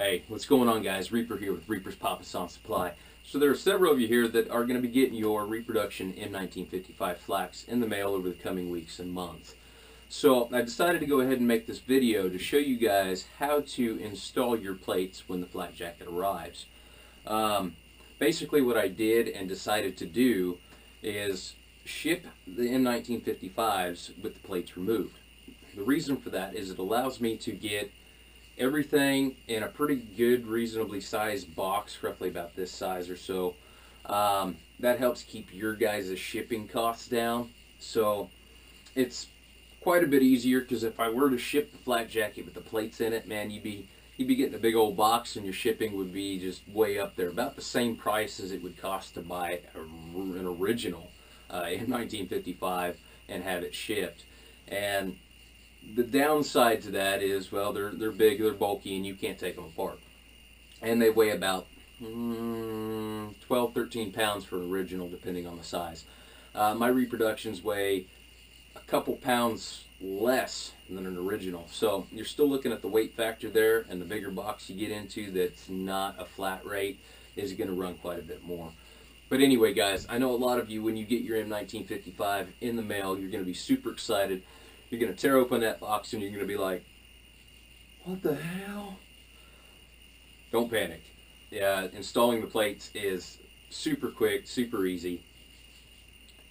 Hey, what's going on guys? Reaper here with Reaper's Papa San Supply. So there are several of you here that are going to be getting your reproduction M1955 flaks in the mail over the coming weeks and months. So I decided to go ahead and make this video to show you guys how to install your plates when the flak jacket arrives. Um, basically what I did and decided to do is ship the M1955s with the plates removed. The reason for that is it allows me to get everything in a pretty good, reasonably sized box, roughly about this size or so. Um, that helps keep your guys' shipping costs down. So it's quite a bit easier because if I were to ship the flak jacket with the plates in it, man, you'd be you'd be getting a big old box and your shipping would be just way up there, about the same price as it would cost to buy a, an original uh, M1955 and have it shipped. And the downside to that is, well, they're they're big, they're bulky, and you can't take them apart. And they weigh about mm, 12, 13 pounds for original, depending on the size. Uh, my reproductions weigh a couple pounds less than an original. So you're still looking at the weight factor there, and the bigger box you get into that's not a flat rate is going to run quite a bit more. But anyway, guys, I know a lot of you, when you get your M1955 in the mail, you're going to be super excited you're going to tear open that box and you're going to be like, what the hell? Don't panic. Yeah, installing the plates is super quick, super easy.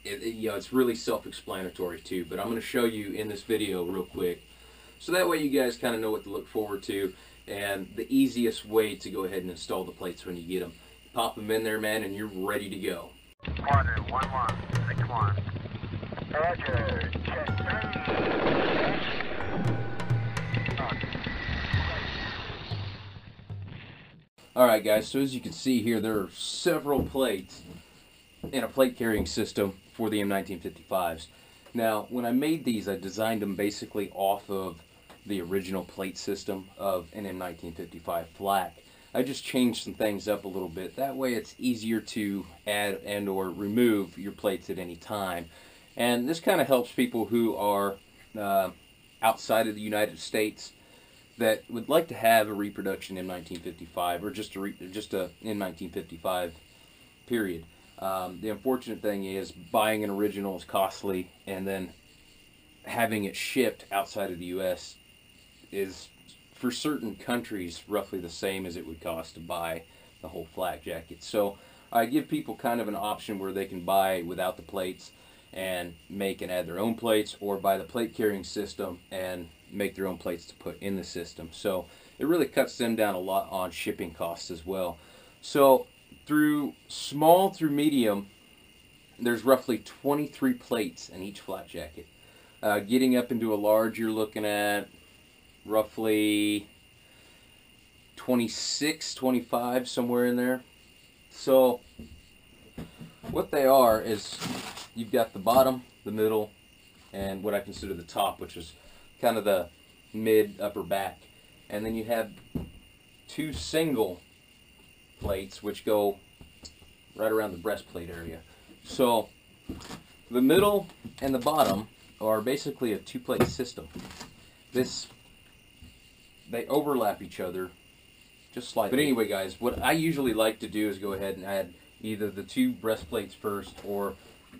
It, it, you know, it's really self-explanatory too, but I'm going to show you in this video real quick. So that way you guys kind of know what to look forward to and the easiest way to go ahead and install the plates when you get them. Pop them in there, man, and you're ready to go. Order 1-1, Roger, check Alright guys, so as you can see here, there are several plates in a plate carrying system for the M1955s. Now, when I made these, I designed them basically off of the original plate system of an M1955 flak. I just changed some things up a little bit. That way it's easier to add and or remove your plates at any time. And this kind of helps people who are uh, outside of the United States that would like to have a reproduction M1955 or just a re, just a M1955 period. Um, the unfortunate thing is buying an original is costly, and then having it shipped outside of the U.S. is for certain countries roughly the same as it would cost to buy the whole flak jacket. So I give people kind of an option where they can buy without the plates and make and add their own plates or buy the plate carrying system and make their own plates to put in the system. So it really cuts them down a lot on shipping costs as well. So through small through medium, there's roughly 23 plates in each flak jacket. Uh, getting up into a large, you're looking at roughly 26, 25, somewhere in there. So what they are is you've got the bottom, the middle, and what I consider the top, which is kind of the mid upper back. And then you have two single plates which go right around the breastplate area. So the middle and the bottom are basically a two plate system. This they overlap each other just slightly. But anyway guys, what I usually like to do is go ahead and add either the two breastplates first or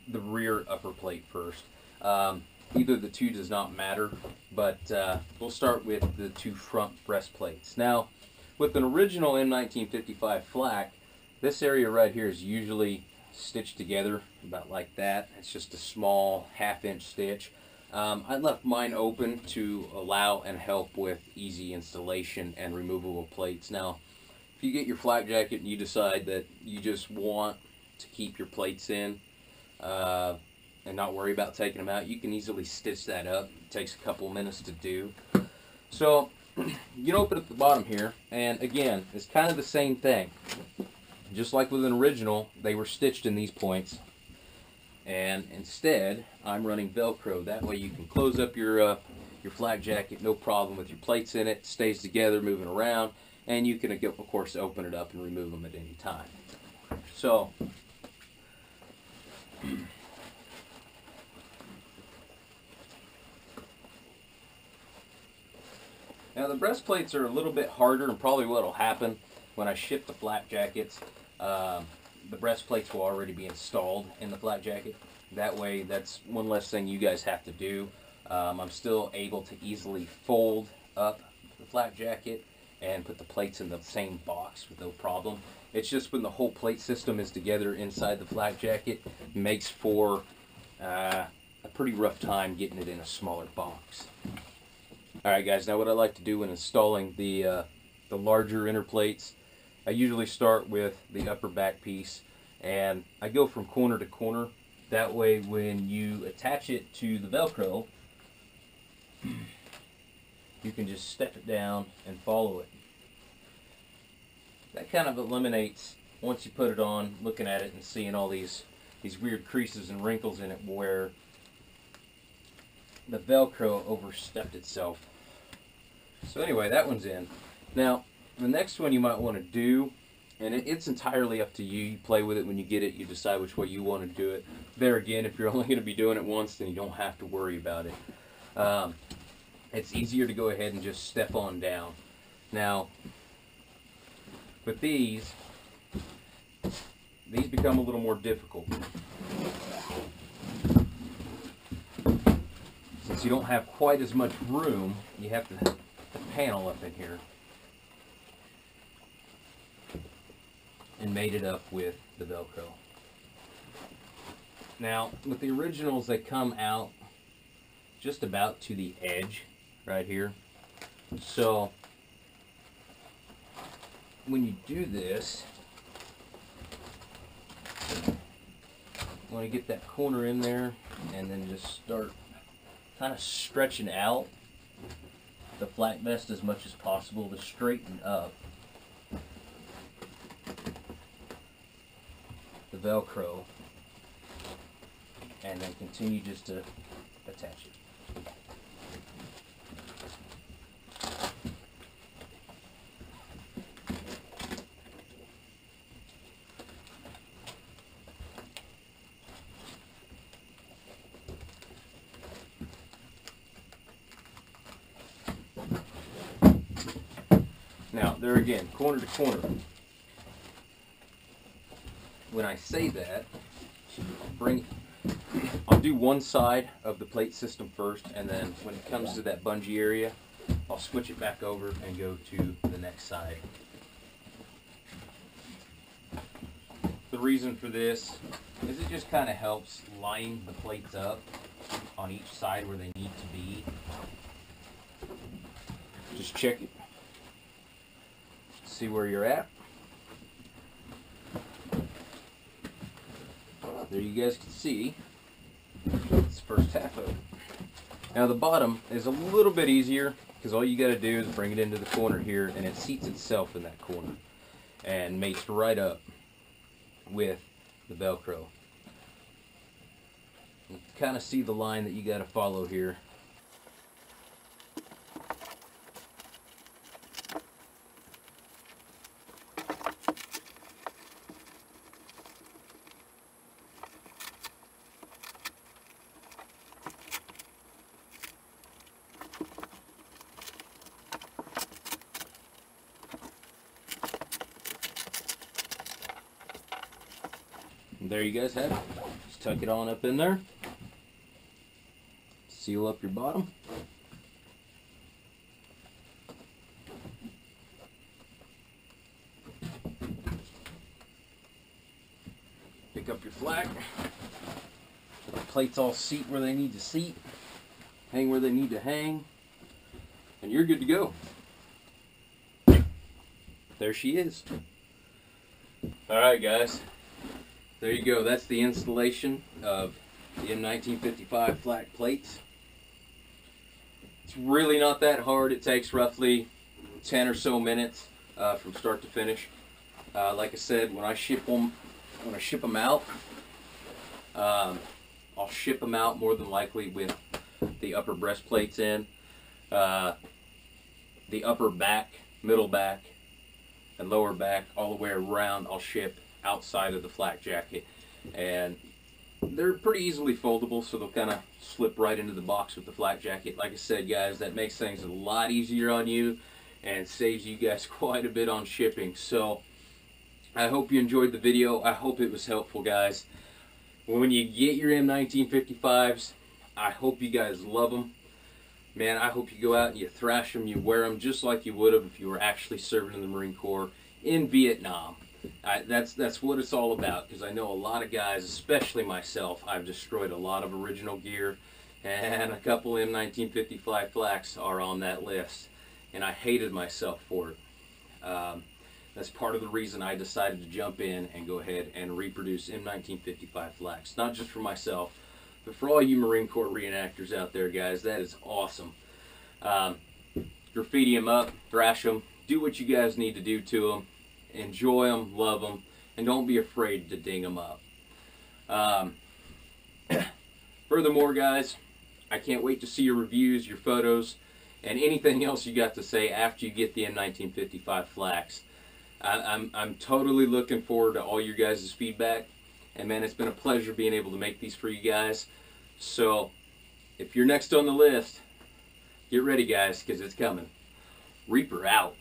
the rear upper plate first. Um, either the two does not matter, but uh, we'll start with the two front breastplates. Now, with an original M1955 flak, this area right here is usually stitched together about like that. It's just a small half inch stitch. Um, I left mine open to allow and help with easy installation and removable plates. Now, if you get your flak jacket and you decide that you just want to keep your plates in, uh, and not worry about taking them out. You can easily stitch that up. It takes a couple minutes to do. So you open at the bottom here, and again, it's kind of the same thing. Just like with an original, they were stitched in these points. And instead, I'm running Velcro. That way you can close up your, uh, your flak jacket, no problem with your plates in it. Stays together, moving around. And you can, of course, open it up and remove them at any time. So, Now the breastplates are a little bit harder, and probably what will happen when I ship the flak jackets, um, the breastplates will already be installed in the flak jacket. That way, that's one less thing you guys have to do. Um, I'm still able to easily fold up the flak jacket and put the plates in the same box with no problem. It's just when the whole plate system is together inside the flak jacket, makes for uh, a pretty rough time getting it in a smaller box. Alright guys, now what I like to do when installing the, uh, the larger inner plates, I usually start with the upper back piece and I go from corner to corner. That way when you attach it to the Velcro, you can just step it down and follow it. That kind of eliminates, once you put it on, looking at it and seeing all these, these weird creases and wrinkles in it where the Velcro overstepped itself. So anyway, that one's in. Now, the next one you might want to do, and it, it's entirely up to you. You play with it when you get it. You decide which way you want to do it. There again, if you're only going to be doing it once, then you don't have to worry about it. Um, it's easier to go ahead and just step on down. Now, with these, these become a little more difficult. Since you don't have quite as much room, you have to, panel up in here. And made it up with the Velcro. Now, with the originals, they come out just about to the edge right here. So, when you do this, you want to get that corner in there and then just start kind of stretching out the flak vest as much as possible to straighten up the velcro and then continue just to attach it. Now, there again, corner to corner. When I say that, I'll bring, I'll do one side of the plate system first, and then when it comes to that bungee area, I'll switch it back over and go to the next side. The reason for this is it just kind of helps line the plates up on each side where they need to be. Just check it see where you're at. There you guys can see the first half of it. Now the bottom is a little bit easier because all you got to do is bring it into the corner here and it seats itself in that corner and mates right up with the Velcro. You kind of see the line that you got to follow here. There you guys have it. Just tuck it on up in there. Seal up your bottom. Pick up your flak. The plates all seat where they need to seat. Hang where they need to hang. And you're good to go. There she is. Alright guys. There you go. That's the installation of the M1955 flak plates. It's really not that hard. It takes roughly 10 or so minutes uh, from start to finish. Uh, like I said, when I ship them, when I ship them out, um, I'll ship them out more than likely with the upper breastplates in, uh, the upper back, middle back, and lower back all the way around. I'll ship outside of the flak jacket and they're pretty easily foldable, so they'll kind of slip right into the box with the flak jacket. Like I said, guys, that makes things a lot easier on you and saves you guys quite a bit on shipping. So I hope you enjoyed the video. I hope it was helpful, guys. When you get your M1955s, I hope you guys love them. Man, I hope you go out and you thrash them, you wear them just like you would have if you were actually serving in the Marine Corps in Vietnam. I, that's that's what it's all about because I know a lot of guys, especially myself, I've destroyed a lot of original gear, and a couple M1955 flaks are on that list, and I hated myself for it. Um, that's part of the reason I decided to jump in and go ahead and reproduce M1955 flaks, not just for myself, but for all you Marine Corps reenactors out there, guys. That is awesome. Um, graffiti them up, thrash them, do what you guys need to do to them enjoy them, love them, and don't be afraid to ding them up. Um, furthermore, guys, I can't wait to see your reviews, your photos, and anything else you got to say after you get the M1955 flaks. I, I'm, I'm totally looking forward to all your guys' feedback. And man, it's been a pleasure being able to make these for you guys. So, if you're next on the list, get ready, guys, because it's coming. Reaper out.